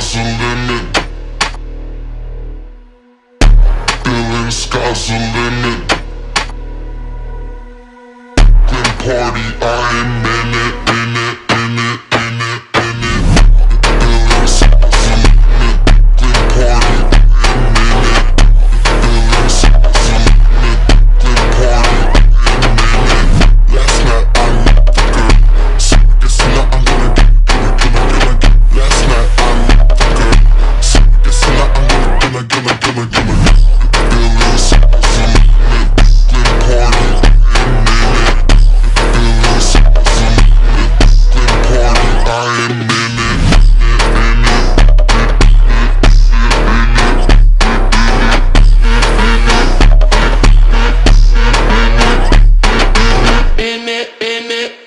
sky's the limit. Feeling sky's the limit. Then party, I am in it. in it.